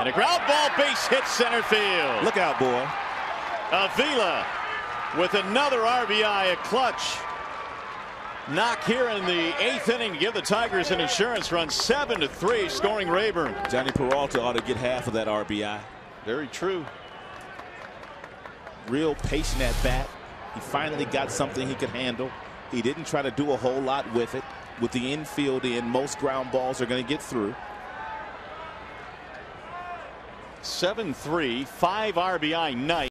And a ground ball base hit center field. Look out, boy. Avila with another RBI, a clutch knock here in the eighth inning to give the Tigers an insurance run, seven to three, scoring Raburn. Jhonny Peralta ought to get half of that RBI. Very true. Real patient at bat. He finally got something he could handle. He didn't try to do a whole lot with it. With the infield in, most ground balls are going to get through. 7 3, 5 RBI night.